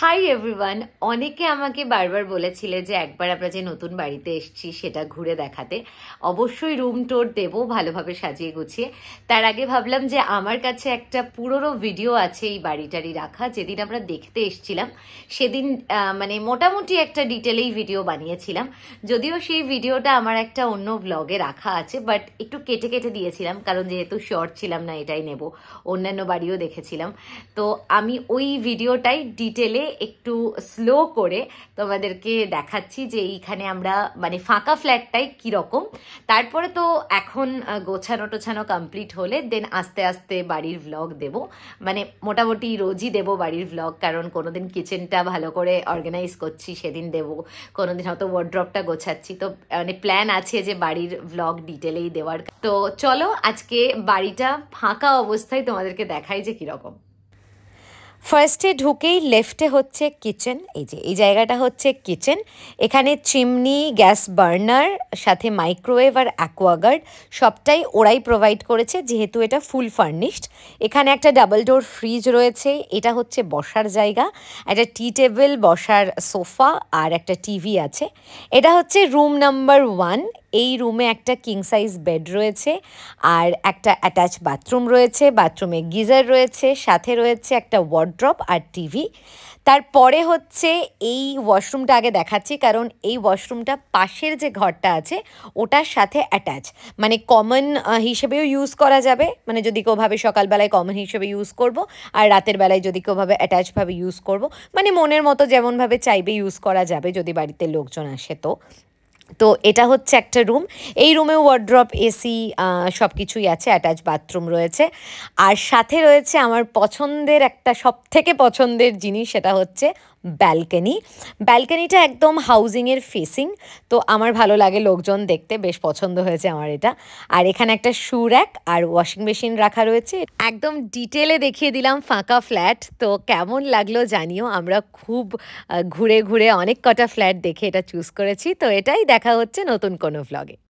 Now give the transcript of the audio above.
Hi everyone অনেকে আমাকে বারবার বলেছিলে যে একবার আমরা যে নতুন বাড়িতে এসেছি সেটা ঘুরে দেখাতে। অবশ্যই রুম টোর দেবো, ভালোভাবে সাজিয়ে গুছিয়ে। তার আগে ভাবলাম যে আমার কাছে একটা পুরোনো ভিডিও আছে এই বাড়িটারই রাখা। যেদিন আমরা দেখতে এসেছিলাম, সেদিন মানে মোটামুটি একটা ডিটেলেই ভিডিও বানিয়েছিলাম। যদিও সেই ভিডিওটা আমার একটা অন্য ব্লগে রাখা আছে বাট একটু কেটে কেটে দিয়েছিলাম, কারণ যেহেতু শর্ট ছিলাম না, এটাই নেব। অন্যান্য বাড়িও দেখেছিলাম। তো আমি ওই ভিডিওটাই ডিটেলে একটু স্লো করে তোমাদেরকে দেখাচ্ছি যে এইখানে আমরা মানে ফাঁকা ফ্ল্যাটটাই কীরকম। তারপরে তো এখন গোছানো টোছানো কমপ্লিট হলে দেন আস্তে আস্তে বাড়ির ভ্লগ দেব। মানে মোটামুটি রোজই দেব বাড়ির ভ্লগ কারণ কোনোদিন কিচেনটা ভালো করে অর্গানাইজ করছি, সেদিন দেব। কোনোদিন হয়তো ওয়ার্ড্রপটা গোছাচ্ছি। তো মানে প্ল্যান আছে যে বাড়ির ভ্লগ ডিটেলেই দেওয়ার। তো চলো, আজকে বাড়িটা ফাঁকা অবস্থায় তোমাদেরকে দেখাই যে কীরকম। ফার্স্টে ঢুকেই লেফটে হচ্ছে কিচেন এই যে, এই জায়গাটা হচ্ছে কিচেন এখানে চিমনি গ্যাস বার্নার সাথে মাইক্রোওয়েভ আর অ্যাকোয়াগার্ড সবটাই ওরাই প্রোভাইড করেছে, যেহেতু এটা ফুল ফার্নিশড এখানে একটা ডাবল ডোর ফ্রিজ রয়েছে, এটা হচ্ছে বসার জায়গা, একটা টি টেবিল বসার সোফা আর একটা টিভি আছে। এটা হচ্ছে রুম নাম্বার ওয়ান এই রুমে একটা কিং সাইজ বেড রয়েছে আর একটা অ্যাটাচ বাথরুম রয়েছে বাথরুমে গিজার রয়েছে, সাথে রয়েছে একটা ওয়ার্ড্রপ আর টিভি তারপরে হচ্ছে এই ওয়াশরুমটা আগে দেখাচ্ছি কারণ এই ওয়াশরুমটা পাশের যে ঘরটা আছে ওটার সাথে অ্যাটাচ মানে কমন হিসেবেও ইউজ করা যাবে। মানে যদি কেউভাবে সকালবেলায় কমন হিসেবে ইউজ করব আর রাতের বেলায় যদি কেউভাবে অ্যাটাচভাবে ইউজ করব মানে মনের মতো যেমনভাবে চাইবে ইউজ করা যাবে যদি বাড়িতে লোকজন আসে তো। তো এটা হচ্ছে একটা রুম। এই রুমে ওয়ার্ড্রপ এসি সব কিছুই আছে অ্যাটাচ বাথরুম রয়েছে। আর সাথে রয়েছে আমার পছন্দের একটা সব থেকে পছন্দের জিনিস, সেটা হচ্ছে ব্যালকানি ব্যালকানিটা একদম হাউজিংয়ের ফেসিং তো আমার ভালো লাগে লোকজন দেখতে, বেশ পছন্দ হয়েছে আমার এটা। আর এখানে একটা শু র্যাক আর ওয়াশিং মেশিন রাখা রয়েছে। একদম ডিটেলে দেখিয়ে দিলাম ফাঁকা ফ্ল্যাট তো কেমন লাগল জানিও। আমরা খুব ঘুরে ঘুরে অনেক কটা ফ্ল্যাট দেখে এটা চুজ করেছি। তো এটাই দেখা হচ্ছে নতুন কোনো ভ্লগে